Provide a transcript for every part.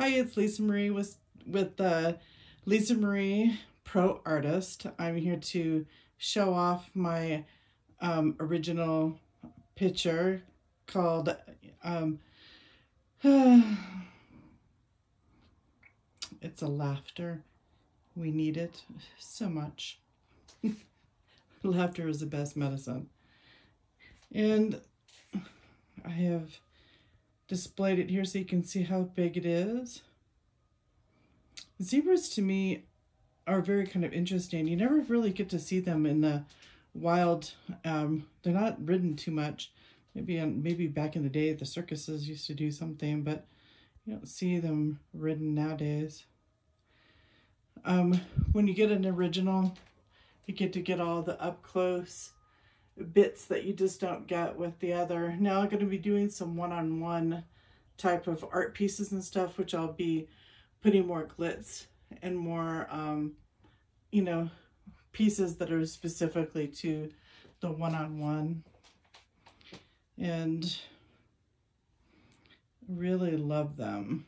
Hi, it's Lisa Marie with with the Lisa Marie Pro Artist. I'm here to show off my um, original picture called um, It's a laughter. We need it so much. laughter is the best medicine. And I have displayed it here so you can see how big it is. Zebras to me are very kind of interesting. You never really get to see them in the wild. Um, they're not ridden too much. Maybe maybe back in the day the circuses used to do something, but you don't see them ridden nowadays. Um, when you get an original, you get to get all the up close bits that you just don't get with the other. Now I'm going to be doing some one-on-one -on -one type of art pieces and stuff, which I'll be putting more glitz and more, um, you know, pieces that are specifically to the one-on-one. -on -one. And really love them.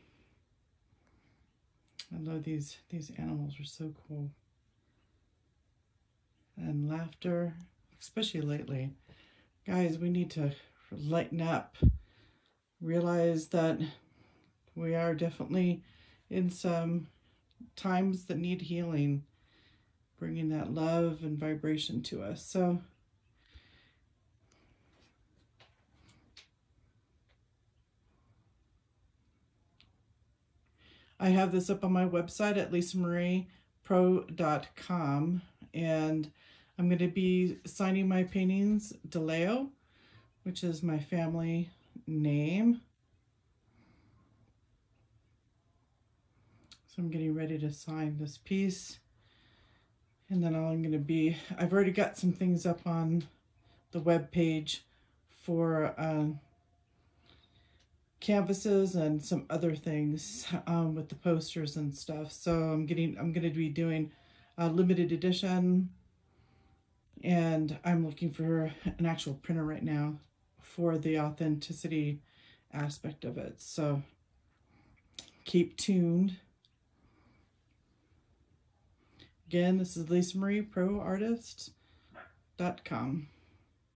I love these, these animals are so cool. And laughter, especially lately. Guys, we need to lighten up. Realize that we are definitely in some times that need healing. Bringing that love and vibration to us. So I have this up on my website at lisamarie.pro.com and I'm going to be signing my paintings DeLeo, which is my family name. So I'm getting ready to sign this piece. And then I'm going to be, I've already got some things up on the web page for uh, canvases and some other things um, with the posters and stuff. So I'm getting, I'm going to be doing a limited edition and I'm looking for an actual printer right now for the authenticity aspect of it. So keep tuned. Again, this is Lisa Marie, ProArtist.com.